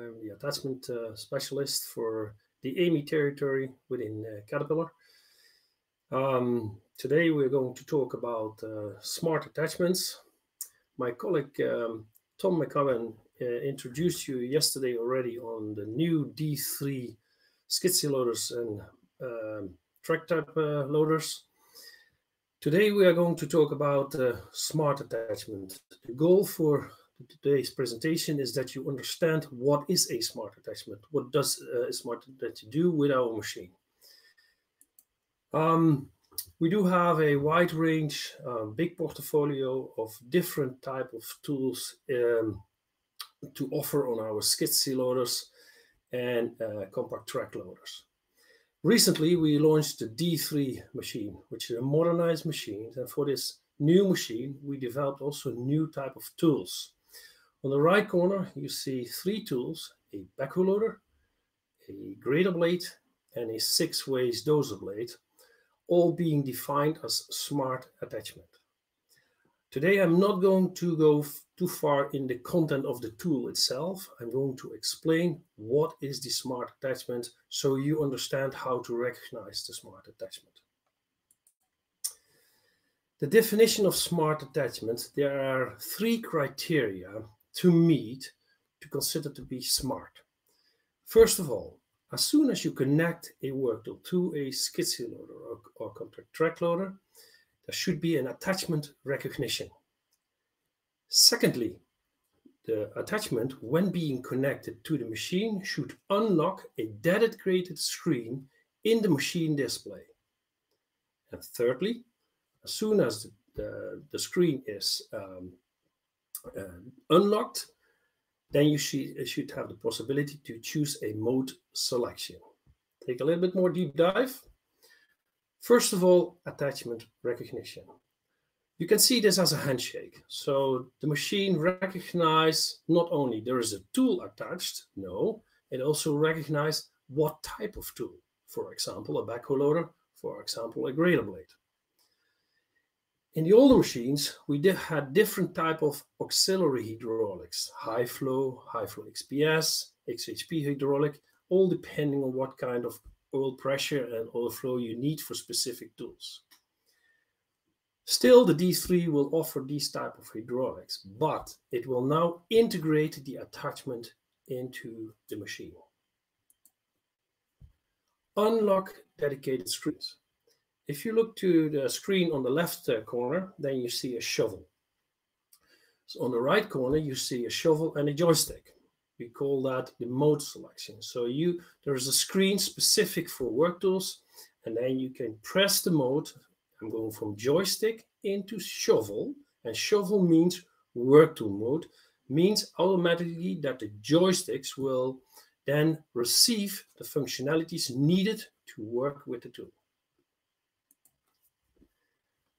I'm the attachment uh, specialist for the EMEA territory within uh, Caterpillar. Um, today we're going to talk about uh, smart attachments. My colleague um, Tom McCowan introduced you yesterday already on the new D3 skid loaders and um, track type uh, loaders. Today we are going to talk about uh, smart attachment. The goal for today's presentation is that you understand what is a smart attachment. What does uh, a smart attachment do with our machine? Um, we do have a wide range, uh, big portfolio of different type of tools um, to offer on our skid steer loaders and uh, compact track loaders. Recently, we launched the D3 machine, which is a modernized machine. And for this new machine, we developed also new type of tools. On the right corner, you see three tools, a backhoe loader, a grader blade, and a six ways dozer blade, all being defined as smart attachment. Today, I'm not going to go too far in the content of the tool itself. I'm going to explain what is the smart attachment so you understand how to recognize the smart attachment. The definition of smart attachment, there are three criteria to meet to consider to be smart. First of all, as soon as you connect a work tool to a steer loader or, or compact track loader, there should be an attachment recognition. Secondly, the attachment, when being connected to the machine, should unlock a dedicated screen in the machine display. And thirdly, as soon as the, the, the screen is um, Uh, unlocked, then you should, uh, should have the possibility to choose a mode selection. Take a little bit more deep dive. First of all, attachment recognition. You can see this as a handshake. So the machine recognizes not only there is a tool attached, no, it also recognizes what type of tool. For example, a backhoe loader, for example, a grader blade. In the older machines, we did, had different type of auxiliary hydraulics, high flow, high flow XPS, XHP hydraulic, all depending on what kind of oil pressure and oil flow you need for specific tools. Still, the D3 will offer these type of hydraulics, but it will now integrate the attachment into the machine. Unlock dedicated screens. If you look to the screen on the left uh, corner, then you see a shovel. So on the right corner, you see a shovel and a joystick. We call that the mode selection. So you there is a screen specific for work tools, and then you can press the mode. I'm going from joystick into shovel, and shovel means work tool mode, means automatically that the joysticks will then receive the functionalities needed to work with the tool.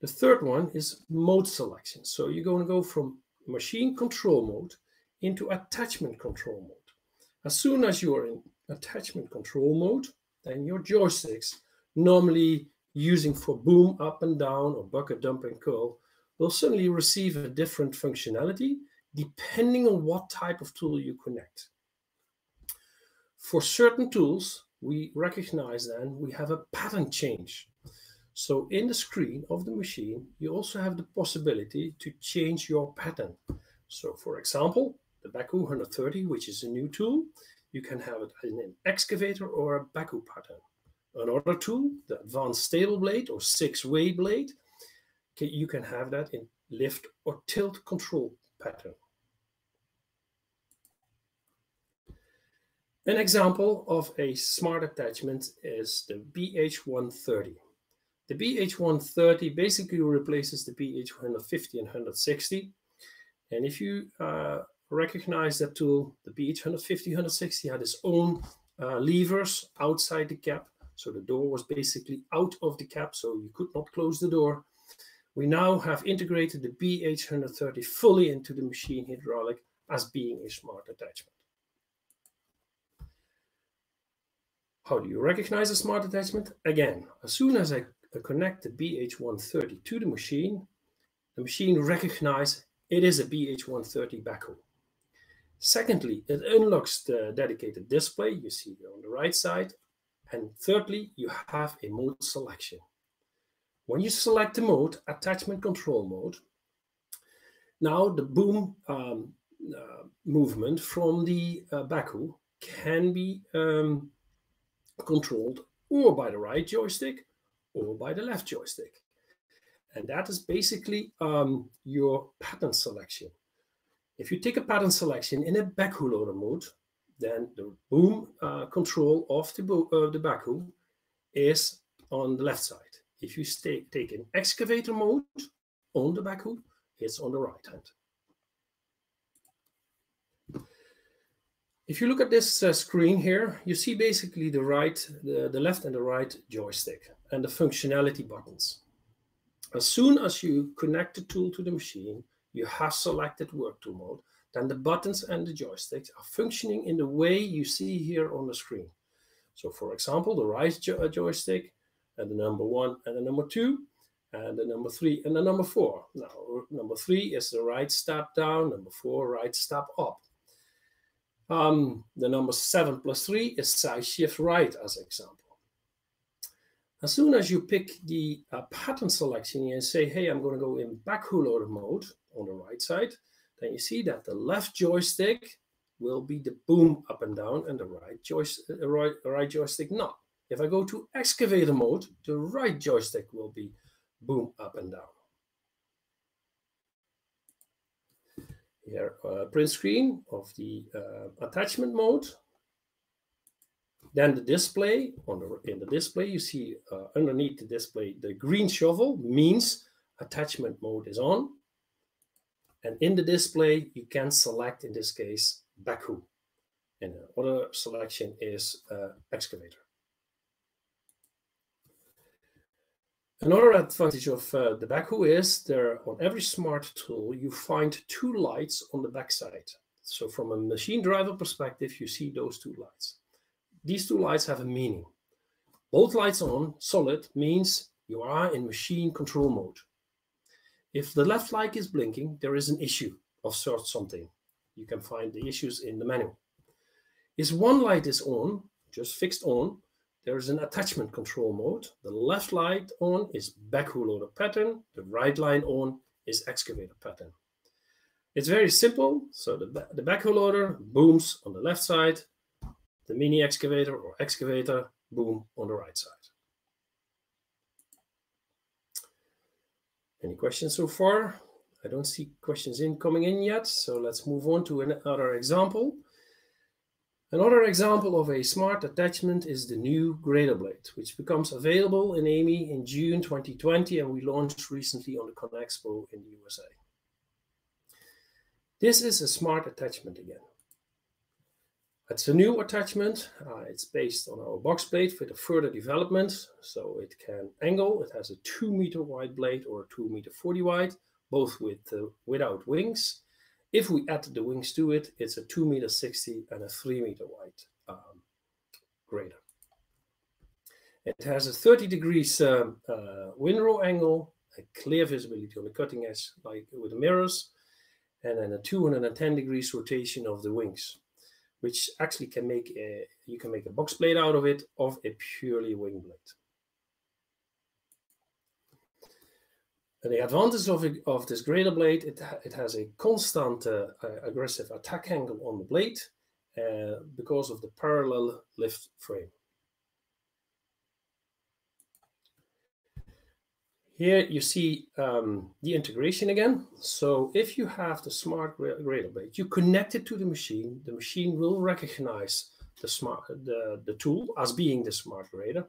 The third one is mode selection. So you're going to go from machine control mode into attachment control mode. As soon as you're in attachment control mode, then your joysticks, normally using for boom up and down or bucket dump and curl, will suddenly receive a different functionality depending on what type of tool you connect. For certain tools, we recognize then we have a pattern change. So in the screen of the machine, you also have the possibility to change your pattern. So for example, the backhoe 130, which is a new tool, you can have it in an excavator or a backhoe pattern. Another tool, the advanced stable blade or six-way blade, you can have that in lift or tilt control pattern. An example of a smart attachment is the BH130. The BH130 basically replaces the BH150 and 160. And if you uh, recognize that tool, the BH150, 160 had its own uh, levers outside the cap. So the door was basically out of the cap, so you could not close the door. We now have integrated the BH130 fully into the machine hydraulic as being a smart attachment. How do you recognize a smart attachment? Again, as soon as I connect the BH130 to the machine, the machine recognizes it is a BH130 backhoe. Secondly, it unlocks the dedicated display you see on the right side. And thirdly, you have a mode selection. When you select the mode, attachment control mode, now the boom um, uh, movement from the uh, backhoe can be um, controlled or by the right joystick or by the left joystick. And that is basically um, your pattern selection. If you take a pattern selection in a backhoe loader mode, then the boom uh, control of the, uh, the backhoe is on the left side. If you take an excavator mode on the backhoe, it's on the right hand. If you look at this uh, screen here, you see basically the right, the, the left and the right joystick and the functionality buttons. As soon as you connect the tool to the machine, you have selected work tool mode, then the buttons and the joysticks are functioning in the way you see here on the screen. So for example, the right jo uh, joystick and the number one and the number two and the number three and the number four. Now, number three is the right step down, number four, right step up. Um, the number seven plus three is side shift right as example. As soon as you pick the uh, pattern selection and say, hey, I'm going to go in backhoe mode on the right side, then you see that the left joystick will be the boom up and down and the right, joystick, uh, right, right joystick not. If I go to excavator mode, the right joystick will be boom up and down. here uh, print screen of the uh, attachment mode. Then the display, on the, in the display, you see uh, underneath the display, the green shovel means attachment mode is on. And in the display, you can select, in this case, backhoe. And the other selection is uh, excavator. Another advantage of uh, the backhoe is there on every smart tool you find two lights on the backside. So from a machine driver perspective, you see those two lights. These two lights have a meaning. Both lights on solid means you are in machine control mode. If the left light is blinking, there is an issue of sort something. You can find the issues in the manual. If one light is on, just fixed on, there is an attachment control mode. The left light on is backhoe loader pattern. The right line on is excavator pattern. It's very simple. So the, the backhoe loader booms on the left side, the mini excavator or excavator boom on the right side. Any questions so far? I don't see questions in coming in yet, so let's move on to another example. Another example of a smart attachment is the new Grader Blade, which becomes available in EMEA in June 2020 and we launched recently on the ConExpo in the USA. This is a smart attachment again. It's a new attachment. Uh, it's based on our box blade with a further development. So it can angle. It has a two meter wide blade or two meter 40 wide, both with uh, without wings. If we add the wings to it, it's a 2 meter 60 and a 3 meter wide um, grader. It has a 30 degrees um, uh, windrow angle, a clear visibility on the cutting edge, like with the mirrors, and then a 210 degrees rotation of the wings, which actually can make a, you can make a box blade out of it, of a purely wing blade. And the advantage of, it, of this grader blade, it, it has a constant uh, aggressive attack angle on the blade uh, because of the parallel lift frame. Here you see um, the integration again. So if you have the smart grader blade, you connect it to the machine, the machine will recognize the smart the, the tool as being the smart grader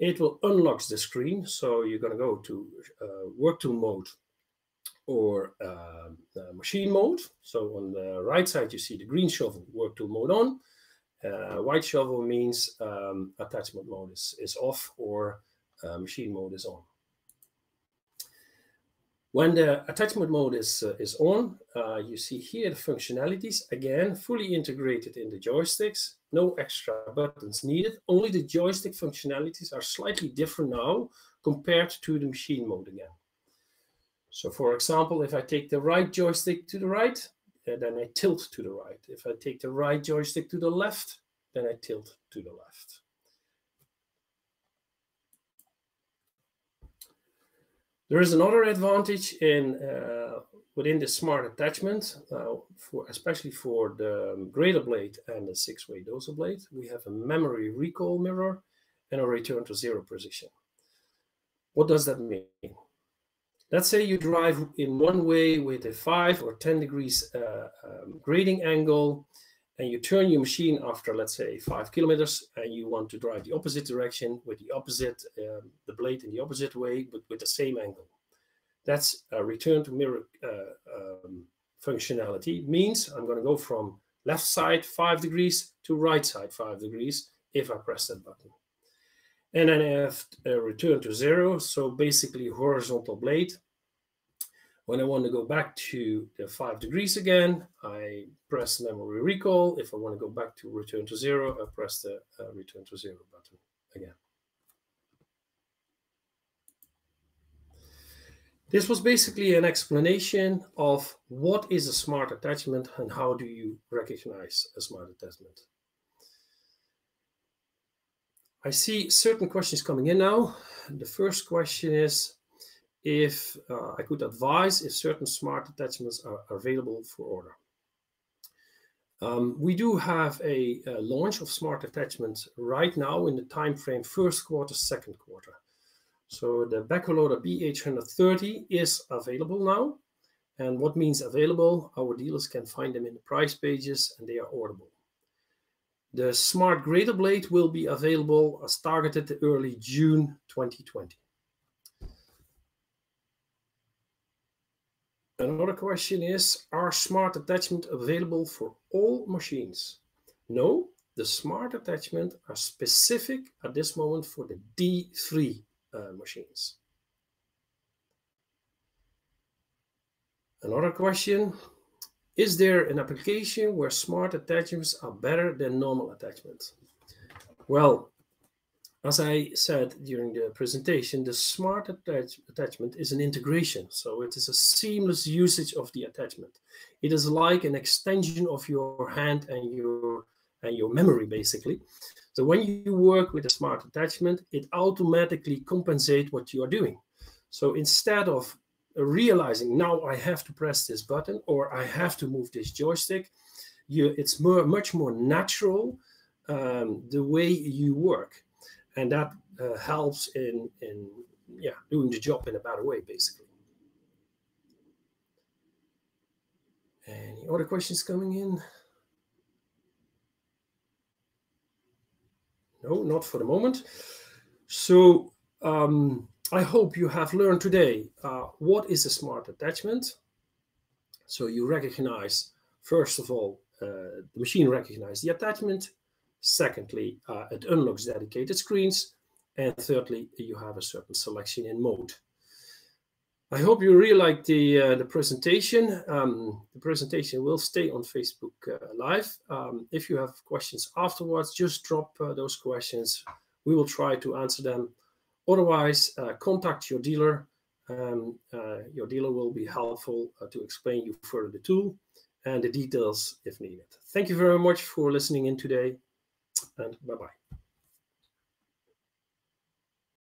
it will unlock the screen. So you're going to go to uh, work tool mode or uh, machine mode. So on the right side, you see the green shovel, work tool mode on. Uh, white shovel means um, attachment mode is, is off or uh, machine mode is on. When the attachment mode is, uh, is on, uh, you see here the functionalities, again, fully integrated in the joysticks, no extra buttons needed. Only the joystick functionalities are slightly different now compared to the machine mode again. So for example, if I take the right joystick to the right, uh, then I tilt to the right. If I take the right joystick to the left, then I tilt to the left. There is another advantage in uh, within the smart attachment, uh, for especially for the Grader blade and the six-way dozer blade, we have a memory recall mirror and a return to zero position. What does that mean? Let's say you drive in one way with a 5 or 10 degrees uh, um, grading angle, and you turn your machine after, let's say, 5 kilometers, and you want to drive the opposite direction with the opposite, um, the blade in the opposite way, but with the same angle. That's a return to mirror uh, um, functionality. Means I'm going to go from left side 5 degrees to right side 5 degrees if I press that button. And then I have a return to zero. So basically horizontal blade. When I want to go back to the five degrees again, I press memory recall. If I want to go back to return to zero, I press the uh, return to zero button again. This was basically an explanation of what is a smart attachment and how do you recognize a smart attachment. I see certain questions coming in now. The first question is if uh, I could advise if certain smart attachments are available for order. Um, we do have a, a, launch of smart attachments right now in the time frame first quarter, second quarter. So the Backhoe Loader BH130 is available now. And what means available? Our dealers can find them in the price pages and they are orderable. The Smart Grader Blade will be available as targeted early June 2020. Another question is, are smart attachments available for all machines? No, the smart attachments are specific at this moment for the D3 uh, machines. Another question, is there an application where smart attachments are better than normal attachments? Well, as I said during the presentation, the smart attach attachment is an integration. So it is a seamless usage of the attachment. It is like an extension of your hand and your and your memory, basically. So when you work with a smart attachment, it automatically compensates what you are doing. So instead of realizing now I have to press this button or I have to move this joystick, you, it's more, much more natural um, the way you work. And that uh, helps in, in yeah, doing the job in a better way, basically. Any other questions coming in? No, not for the moment. So um, I hope you have learned today uh, what is a smart attachment. So you recognize, first of all, uh, the machine recognizes the attachment. Secondly, uh, it unlocks dedicated screens. And thirdly, you have a certain selection in mode. I hope you really liked the, uh, the presentation. Um, the presentation will stay on Facebook uh, Live. Um, if you have questions afterwards, just drop uh, those questions. We will try to answer them Otherwise, uh, contact your dealer. Um, uh, your dealer will be helpful to explain you further the tool and the details if needed. Thank you very much for listening in today and bye-bye.